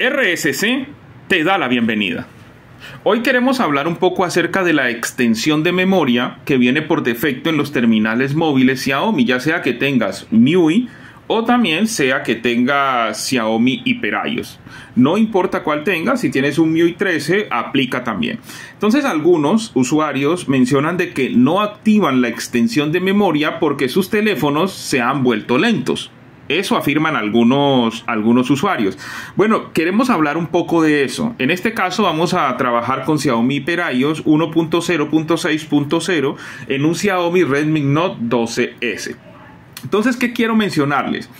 RSC te da la bienvenida. Hoy queremos hablar un poco acerca de la extensión de memoria que viene por defecto en los terminales móviles Xiaomi, ya sea que tengas MIUI o también sea que tengas Xiaomi HyperIOS. No importa cuál tengas, si tienes un MIUI 13, aplica también. Entonces algunos usuarios mencionan de que no activan la extensión de memoria porque sus teléfonos se han vuelto lentos. Eso afirman algunos, algunos usuarios. Bueno, queremos hablar un poco de eso. En este caso vamos a trabajar con Xiaomi HyperIOS 1.0.6.0 en un Xiaomi Redmi Note 12S. Entonces, ¿qué quiero mencionarles?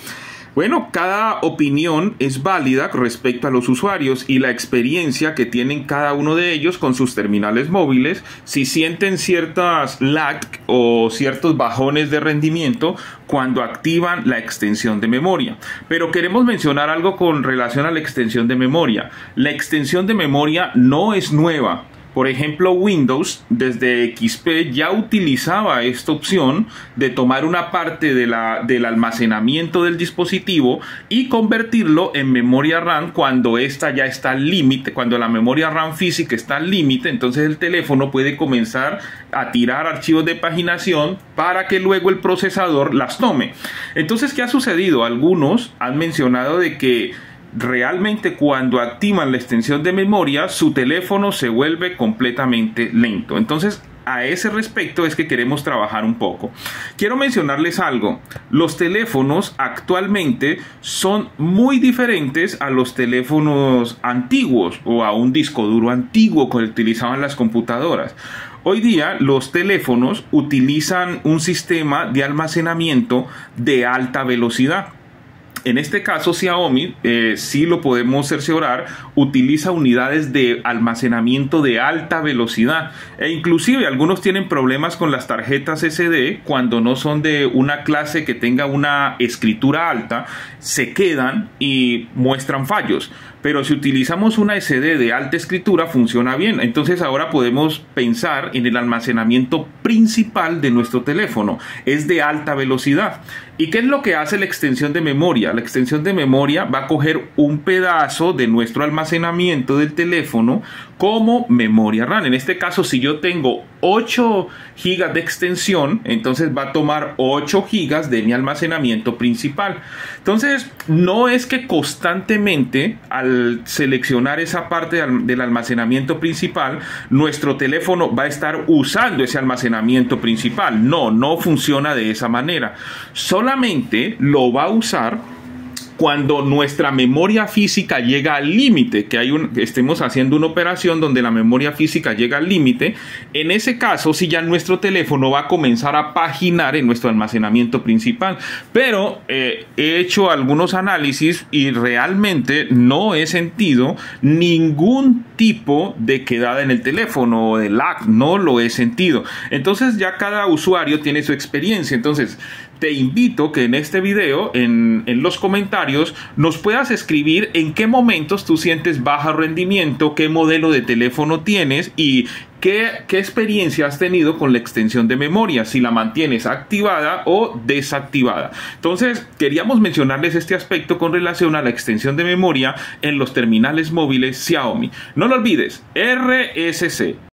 Bueno, cada opinión es válida respecto a los usuarios y la experiencia que tienen cada uno de ellos con sus terminales móviles, si sienten ciertas lag o ciertos bajones de rendimiento cuando activan la extensión de memoria. Pero queremos mencionar algo con relación a la extensión de memoria. La extensión de memoria no es nueva. Por ejemplo, Windows desde XP ya utilizaba esta opción de tomar una parte de la, del almacenamiento del dispositivo y convertirlo en memoria RAM cuando esta ya está al límite, cuando la memoria RAM física está al límite, entonces el teléfono puede comenzar a tirar archivos de paginación para que luego el procesador las tome. Entonces, ¿qué ha sucedido? Algunos han mencionado de que realmente cuando activan la extensión de memoria, su teléfono se vuelve completamente lento. Entonces, a ese respecto es que queremos trabajar un poco. Quiero mencionarles algo. Los teléfonos actualmente son muy diferentes a los teléfonos antiguos o a un disco duro antiguo que utilizaban las computadoras. Hoy día los teléfonos utilizan un sistema de almacenamiento de alta velocidad en este caso, Xiaomi, eh, sí lo podemos cerciorar, utiliza unidades de almacenamiento de alta velocidad e inclusive algunos tienen problemas con las tarjetas SD cuando no son de una clase que tenga una escritura alta, se quedan y muestran fallos. Pero si utilizamos una SD de alta escritura funciona bien. Entonces ahora podemos pensar en el almacenamiento principal de nuestro teléfono. Es de alta velocidad. ¿Y qué es lo que hace la extensión de memoria? La extensión de memoria va a coger un pedazo de nuestro almacenamiento del teléfono como memoria RAM. En este caso, si yo tengo 8 GB de extensión, entonces va a tomar 8 GB de mi almacenamiento principal. Entonces, no es que constantemente al seleccionar esa parte del almacenamiento principal, nuestro teléfono va a estar usando ese almacenamiento principal. No, no funciona de esa manera. Solamente lo va a usar cuando nuestra memoria física llega al límite, que hay un, estemos haciendo una operación donde la memoria física llega al límite, en ese caso si ya nuestro teléfono va a comenzar a paginar en nuestro almacenamiento principal. Pero eh, he hecho algunos análisis y realmente no he sentido ningún tipo de quedada en el teléfono o de lag, no lo he sentido. Entonces ya cada usuario tiene su experiencia. Entonces te invito que en este video, en, en, los comentarios, nos puedas escribir en qué momentos tú sientes bajo rendimiento, qué modelo de teléfono tienes y qué, qué experiencia has tenido con la extensión de memoria, si la mantienes activada o desactivada. Entonces, queríamos mencionarles este aspecto con relación a la extensión de memoria en los terminales móviles Xiaomi. No lo olvides, RSC